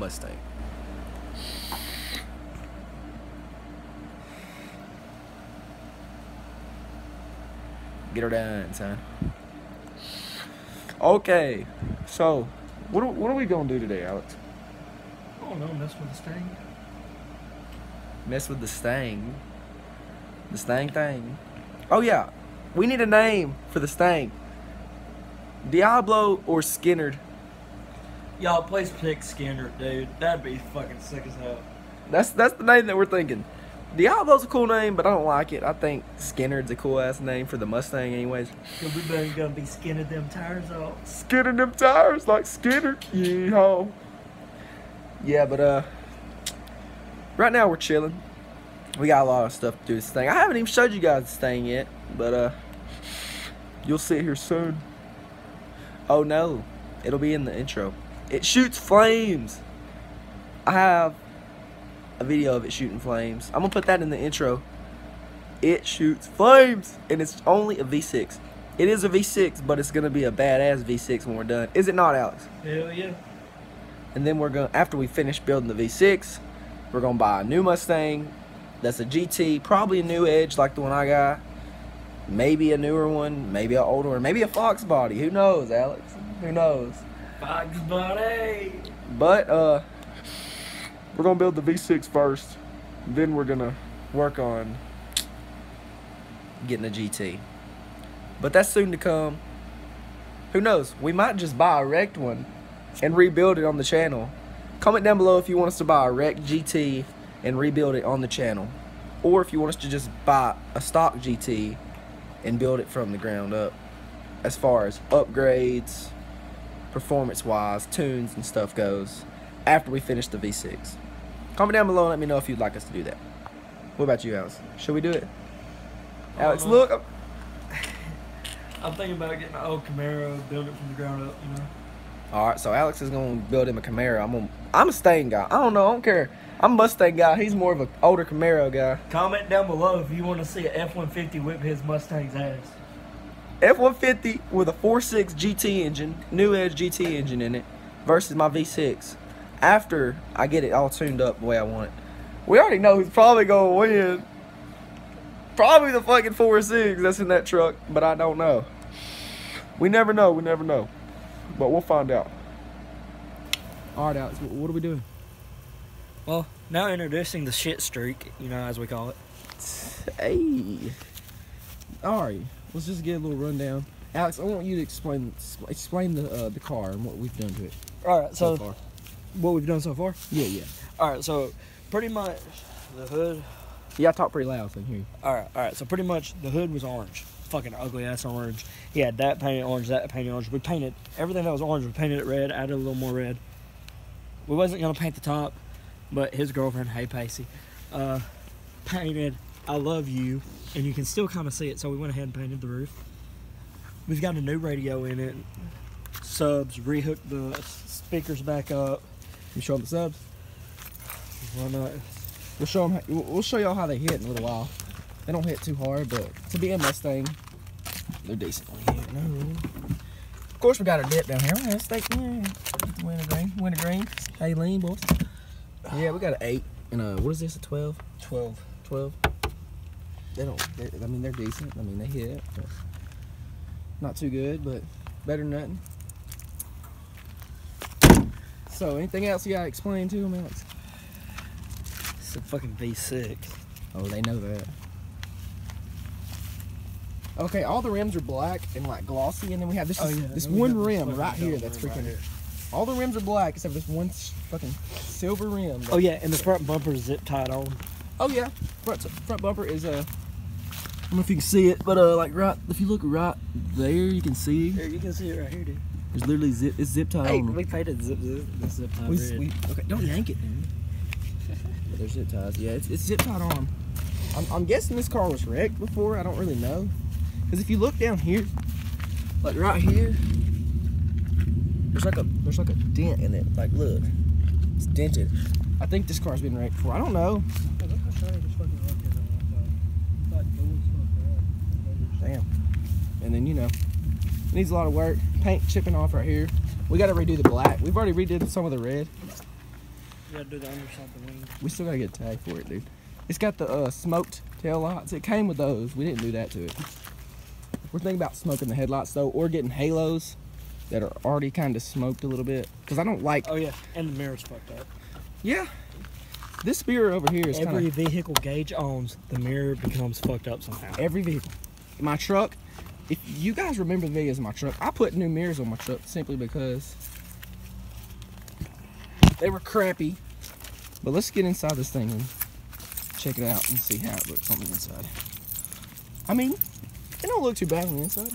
Mustang. Get her done, son. Okay, so what are, what are we gonna do today, Alex? I don't mess with the sting. Mess with the Stang. The Stang thing. Oh yeah, we need a name for the Stang. Diablo or Skinnerd. Y'all, please pick Skinner, dude. That'd be fucking sick as hell. That's that's the name that we're thinking. Diablo's a cool name, but I don't like it. I think Skinnerd's a cool ass name for the Mustang, anyways. Cause we better gonna be skinning them tires off. Skinning them tires like Skinner. Yeehaw. Yeah, but uh, right now we're chilling. We got a lot of stuff to do this thing. I haven't even showed you guys this thing yet, but uh, you'll see it here soon. Oh no, it'll be in the intro. It shoots flames. I have a video of it shooting flames. I'm gonna put that in the intro. It shoots flames, and it's only a V6. It is a V6, but it's gonna be a badass V6 when we're done. Is it not, Alex? Hell yeah. And then we're gonna after we finish building the V6, we're gonna buy a new Mustang. That's a GT, probably a new Edge like the one I got. Maybe a newer one, maybe an older one, maybe a Fox body. Who knows, Alex? Who knows? Fox body. But uh, we're gonna build the V6 first. Then we're gonna work on getting a GT. But that's soon to come. Who knows? We might just buy a wrecked one and rebuild it on the channel. Comment down below if you want us to buy a wrecked GT and rebuild it on the channel. Or if you want us to just buy a stock GT and build it from the ground up. As far as upgrades, performance wise, tunes and stuff goes after we finish the V6. Comment down below and let me know if you'd like us to do that. What about you, Alex? Should we do it? Alex, look. I'm- I'm thinking about getting an old Camaro, build it from the ground up, you know. All right, so Alex is gonna build him a Camaro. I'm gonna, I'm a Mustang guy. I don't know. I don't care. I'm a Mustang guy. He's more of an older Camaro guy. Comment down below if you want to see an F-150 whip his Mustang's ass. F-150 with a 4.6 GT engine, new Edge GT engine in it, versus my V6. After I get it all tuned up the way I want it, we already know who's probably gonna win. Probably the fucking 4.6 that's in that truck, but I don't know. We never know. We never know, but we'll find out. All right, Alex. What are we doing? Well, now introducing the shit streak, you know, as we call it. Hey. All right. Let's just get a little rundown. Alex, I want you to explain explain the uh, the car and what we've done to it All right, so, so far. what we've done so far. Yeah, yeah. All right, so pretty much the hood. Yeah, I talk pretty loud, so I can hear you. All right, all right. So pretty much the hood was orange, fucking ugly ass orange. He had that painted orange, that painted orange. We painted everything that was orange. We painted it red, added a little more red. We wasn't gonna paint the top, but his girlfriend, hey Pacey, uh, painted "I love you," and you can still kind of see it. So we went ahead and painted the roof. We've got a new radio in it. Subs, rehooked the speakers back up. You show them the subs. Why not? We'll show them. We'll we'll show y'all how they hit in a little while. They don't hit too hard, but to be a Mustang, they're decently oh, hit. No. Of course, we got our dip down here. Yeah, steak. Yeah, wintergreen, wintergreen. Hey, lean boys. Yeah, we got an eight and a what is this? A twelve? Twelve. 12. They don't, I mean, they're decent. I mean, they hit. Not too good, but better than nothing. So, anything else you got to explain to them, Alex? It's a fucking V6. Oh, they know that. Okay, all the rims are black and like glossy, and then we have this Oh, this one rim right here that's freaking. All the rims are black except for this one fucking silver rim. Oh yeah, and the front bumper is zip tied on. Oh yeah, front front bumper is uh, I don't know if you can see it, but uh, like right if you look right there, you can see Here, you can see it right here, dude. there's literally zip it's zip tied Hey, on. we painted zip zip, the zip tie We, red. we, okay, don't yank it, man. There's zip ties. Yeah, it's, it's zip tied on. I'm, I'm guessing this car was wrecked before. I don't really know. Because if you look down here, like right here, there's like a there's like a dent in it. Like look, it's dented. I think this car's been wrecked before. I don't know. And then you know, it needs a lot of work. Paint chipping off right here. We gotta redo the black. We've already redid some of the red. You gotta do the underside the wing. We still gotta get a tag for it, dude. It's got the uh, smoked tail lights. It came with those. We didn't do that to it. We're thinking about smoking the headlights though, or getting halos that are already kind of smoked a little bit. Cause I don't like. Oh yeah, and the mirror's fucked up. Yeah. This mirror over here is Every of vehicle Gage owns, the mirror becomes fucked up somehow. every vehicle. My truck. If you guys remember the videos of my truck, I put new mirrors on my truck simply because they were crappy. But let's get inside this thing and check it out and see how it looks on the inside. I mean, it don't look too bad on the inside.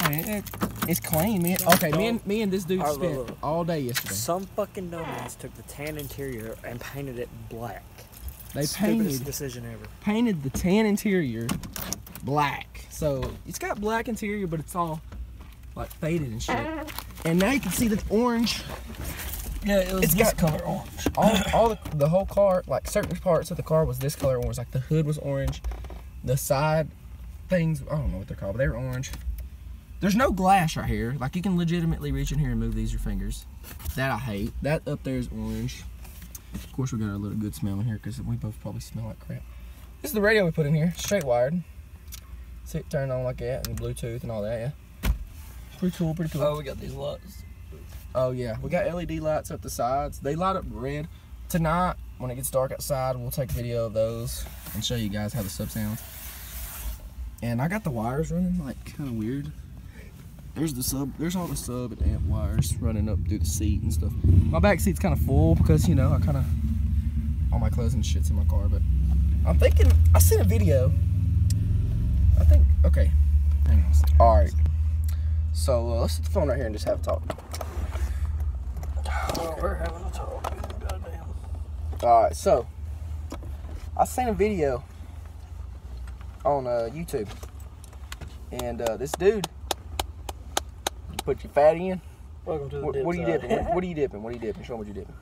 I mean, it- it's clean, man. Okay, me and me and this dude Alright, look, spent look. all day yesterday. Some fucking dumbass took the tan interior and painted it black. They Stupidest painted decision ever. painted the tan interior black. So it's got black interior, but it's all like faded and shit. And now you can see the orange. Yeah, it was It's this got- color orange. All, all the, the whole car, like certain parts of the car was this color orange. Like the hood was orange. The side things, I don't know what they're called, but they were orange. There's no glass right here. Like you can legitimately reach in here and move these your fingers. That I hate. That up there is orange. Of course, we got our little good smell in here because we both probably smell like crap. This is the radio we put in here, straight wired. See it turn on like that and Bluetooth and all that, yeah. Pretty cool, pretty cool. Oh, we got these lights. Oh yeah, we got LED lights up the sides. They light up red. Tonight, when it gets dark outside, we'll take a video of those and show you guys how the sub sounds. And I got the wires running like kind of weird. There's the sub. There's all the sub and amp wires running up through the seat and stuff. My back seat's kind of full because you know I kind of all my clothes and shit's in my car. But I'm thinking I seen a video. I think okay. Hang on. a second. All right. So uh, let's set the phone right here and just have a talk. Oh, we're having a talk. Goddamn. All right, so I seen a video on uh, YouTube, and uh, this dude you put your fat in. Welcome to the What, dip what are you dipping? What, what are you dipping? What are you dipping? Show me what you're dipping.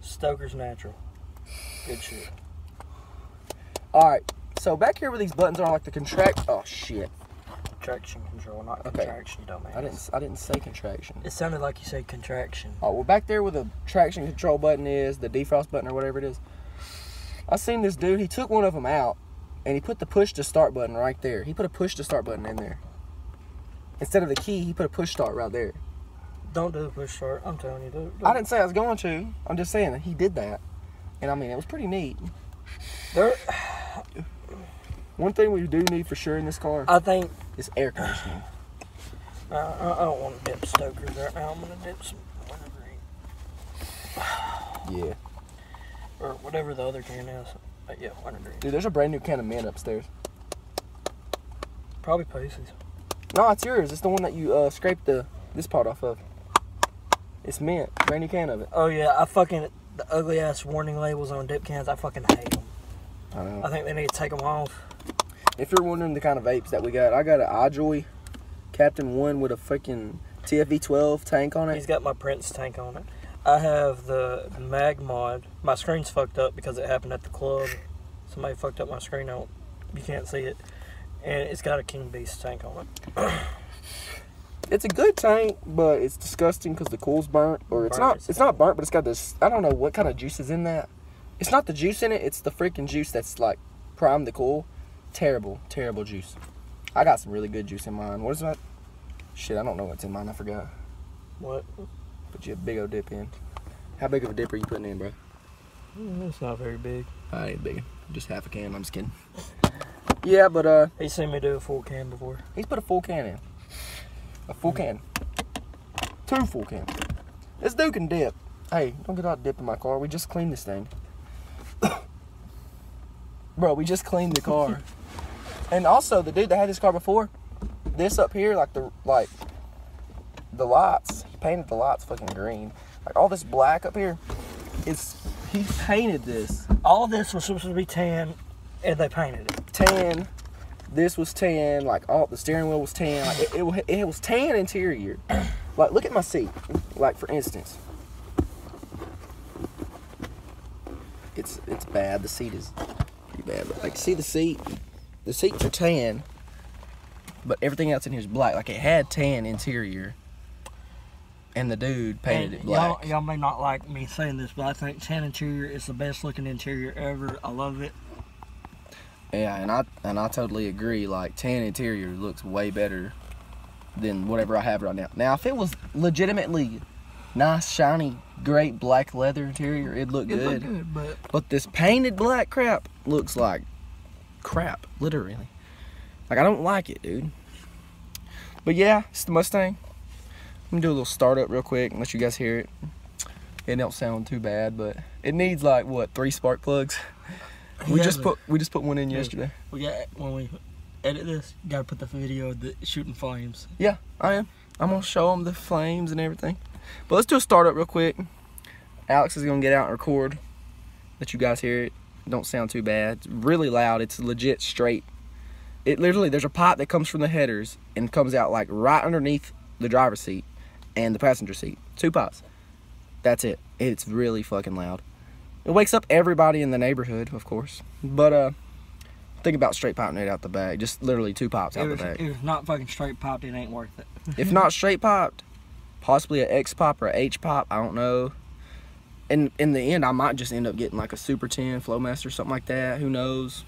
Stoker's Natural. Good shit. All right, so back here where these buttons are, like the contract. Oh shit! Traction control, not Okay. contraction, you dumbass. I didn't. I didn't say contraction. It sounded like you said contraction. Oh, well, back there where the traction control button is, the defrost button or whatever it is. I seen this dude. He took one of them out, and he put the push to start button right there. He put a push to start button in there. Instead of the key, he put a push start right there. Don't do the push start. I'm telling you, do. do. I didn't say I was going to. I'm just saying that he did that, and I mean it was pretty neat. There, One thing we do need for sure in this car I think is air conditioning. I I don't want to dip Stoker's right now. I'm gonna dip some wintergreen Yeah, or whatever the other can is. Uh, yeah, wintergreen. dude. There's a brand new can of mint upstairs. Probably Pacey's. No, it's yours. It's the one that you uh, scraped the this part off of. It's mint. Brand new can of it. Oh yeah, I fucking the ugly ass warning labels on dip cans. I fucking hate them. I know. I think they need to take them off. If you're wondering the kind of vapes that we got, I got an iJoy Captain One with a freaking TFV 12 tank on it. He's got my Prince tank on it. I have the Mag Mod. My screen's fucked up because it happened at the club. Somebody fucked up my screen out. You can't see it. And it's got a King Beast tank on it. It's a good tank, but it's disgusting because the cool's burnt, or it's Burnt, not. it's It's not burnt, but it's got this. I don't know what kind of juice is in that. It's not the juice in it. It's the freaking juice that's like primed the cool. Terrible, terrible juice. I got some really good juice in mine. What is that? Shit, I don't know what's in mine. I forgot. What? Put you a big old dip in. How big of a dip are you putting in, bro? Mm, It's not very big. I ain't big. Just half a can. I'm just kidding. Yeah, but uh, He's seen me do a full can before. he's put a full can in. A full can. Two full cans. This dude can dip. Hey, don't get out dip in my car. We just cleaned this thing. Bro, we just cleaned the car. and also, the dude that had this car before, this up here, like the like the lights, he painted the lights fucking green. Like all this black up here, it's he painted this All this was supposed to be tan, and they painted it. tan. This was tan. Like all the steering wheel was tan. Like it, it, it was tan interior. Like look at my seat. Like for instance, it's it's bad. The seat is pretty bad. But like see the seat. The seats are tan, but everything else in here is black. Like it had tan interior, and the dude painted And it black. Y'all, may not like me saying this, but I think tan interior is the best looking interior ever. I love it. Yeah, and I and I totally agree. Like tan interior looks way better than whatever I have right now. Now, if it was legitimately nice, shiny, great black leather interior, it'd look It good. good, but But this painted black crap looks like crap, literally. Like I don't like it, dude. But yeah, it's the Mustang. I'm gonna do a little startup real quick and let you guys hear it. It don't sound too bad, but it needs like what three spark plugs. We Yeah, just put we just put one in yesterday. we got when we edit this, gotta put the video of the shooting flames. Yeah, I am. I'm gonna show them the flames and everything. But let's do a startup real quick. Alex is gonna get out and record. Let you guys hear it. Don't sound too bad. It's really loud. It's legit straight. It literally there's a pipe that comes from the headers and comes out like right underneath the driver's seat and the passenger seat. Two pipes. That's it. It's really fucking loud. It wakes up everybody in the neighborhood, of course. But uh think about straight piping it out the back. Just literally two pipes out If the back. if it's not fucking straight piped, it ain't worth it. if not straight piped, possibly a X pop or a H pop. I don't know. In in the end, I might just end up getting like a Super 10 Flowmaster, or something like that. Who knows?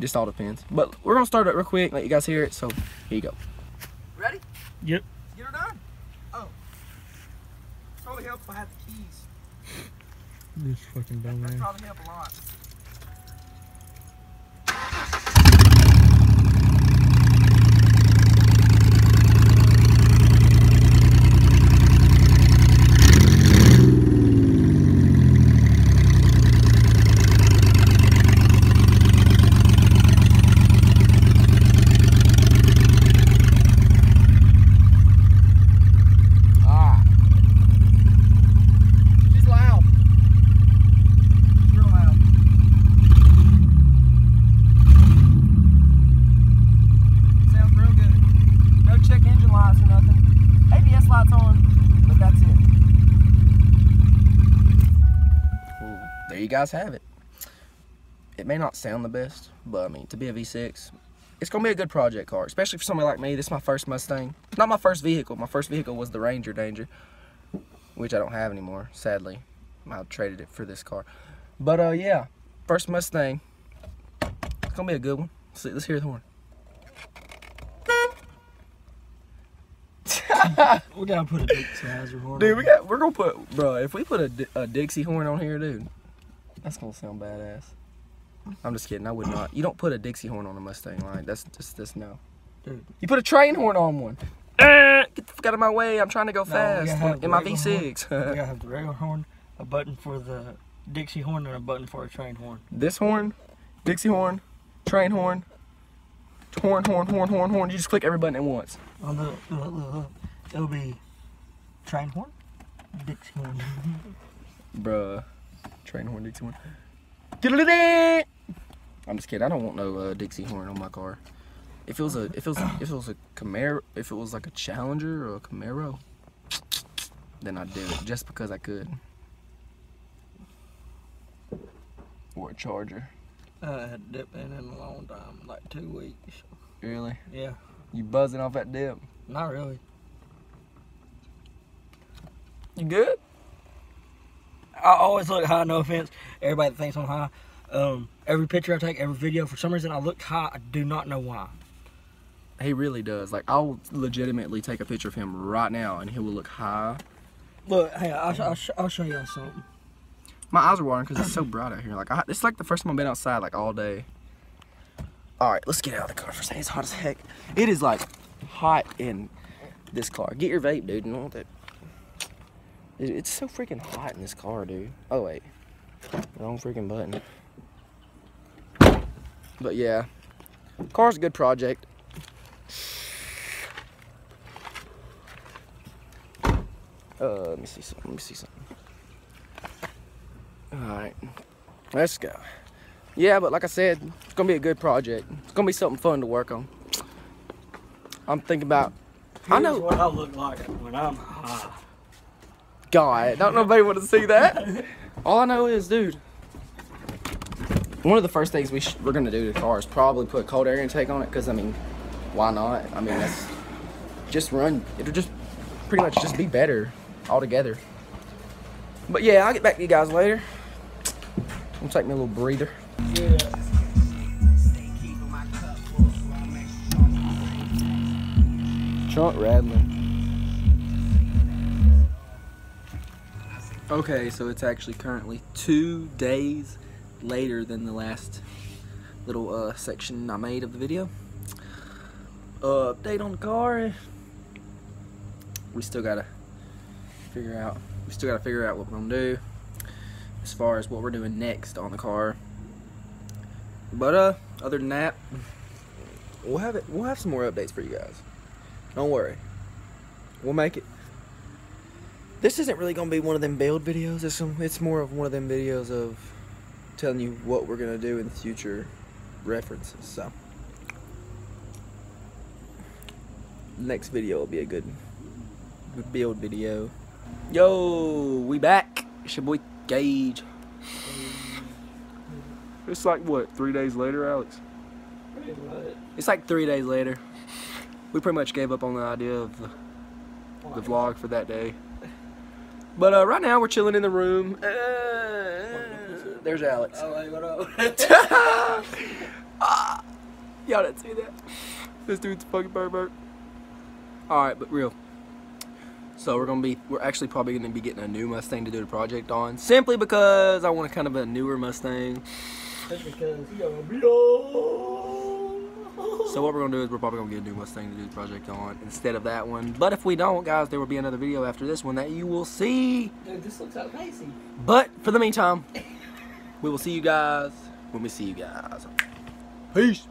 Just all depends. But we're gonna start it real quick, let you guys hear it. So here you go. Ready? Yep. Get her done. Oh, probably help if I had the keys. This fucking dumb man. probably help a lot. Ah. She's loud. She's real loud. Sounds real good. No check engine lights or nothing. ABS lights on, but that's it. Ooh, there you guys have it. It may not sound the best, but I mean, to be a V6, it's gonna be a good project car, especially for somebody like me. This is my first Mustang. Not my first vehicle. My first vehicle was the Ranger Danger, which I don't have anymore, sadly. I traded it for this car. But uh, yeah, first Mustang. It's gonna be a good one. Let's, see, let's hear the horn. We gotta put a Dixie hazard horn. Dude, on we got we're gonna put bro. If we put a, a Dixie horn on here, dude, that's gonna sound badass. I'm just kidding. I would not. You don't put a Dixie horn on a Mustang line. That's just this no. Dude. You put a train horn on one. Eh, Get the fuck out of my way. I'm trying to go we fast in my V6. We gotta have the regular horn, a button for the Dixie horn, and a button for a train horn. this horn, Dixie horn, train horn, horn, horn, horn, horn, horn. You just click every button at once. On the, look, look, look. it'll be train horn, Dixie horn. Bruh. Train horn, Dixie horn. I'm just kidding. I don't want no uh, Dixie horn on my car. If it was a, if it was, if it was a Camaro, if it was like a Challenger or a Camaro, then I'd do it just because I could. Or a Charger. I had dipped in in a long time, like two weeks. Really? Yeah, You buzzing off that dip? not really. You good? I always look high. No offense, everybody that thinks I'm high. Um, every picture I take, every video, for some reason I look high. I do not know why. He really does. Like I'll legitimately take a picture of him right now, and he will look high. Look, hey, I'll, sh- I'll, sh- I'll show y'all something. My eyes are watering because it's so bright out here. Like I, it's like the first time I've been outside like all day. All right, let's get out of the car for a second. It's hot as heck. It is like hot in this car. Get your vape, dude. You know what that? It- It's so freaking hot in this car, dude. Oh wait, wrong freaking button. But yeah, car's a good project. Uh, let me see something. Let me see something. Alright, let's go. Yeah, but like I said, it's gonna be a good project. It's gonna be something fun to work on. I'm thinking about, I know, what I look like when I'm high. God, don't nobody want to see that. All I know is, dude, one of the first things we we're gonna do to the car is probably put cold air intake on it, cause I mean, why not? I mean, that's just run. It'll just pretty much just be better altogether. But yeah, I'll get back to you guys later. I'm take me a little breather. Yeah. Trunk rattling. Okay, so it's actually currently two days later than the last little uh, section I made of the video. Uh, update on the car. We still gotta figure out. We still gotta figure out what we're gonna do as far as what we're doing next on the car. But uh, other than that, we'll have it. We'll have some more updates for you guys. Don't worry. We'll make it. This isn't really gonna be one of them build videos. It's some, it's more of one of them videos of telling you what we're gonna do in the future references. So next video will be a good, good build video. Yo, we back. It's your boy Gage. It's like what, three days later, Alex? It's like three days later. We pretty much gave up on the idea of the, the vlog for that day. But uh, right now we're chilling in the room. Uh, there's Alex. Oh, hey, what up? Ah, y'all didn't see that. This dude's fucking bird bird. Alright, but real. So we're gonna be we're actually probably gonna be getting a new Mustang to do the project on. Simply because I want a kind of a newer Mustang. That's because he gonna be on. So what we're gonna do is we're probably gonna get a new Mustang to do the project on instead of that one. But if we don't, guys, there will be another video after this one that you will see. Dude, this looks amazing. But for the meantime, we will see you guys when we see you guys. Peace.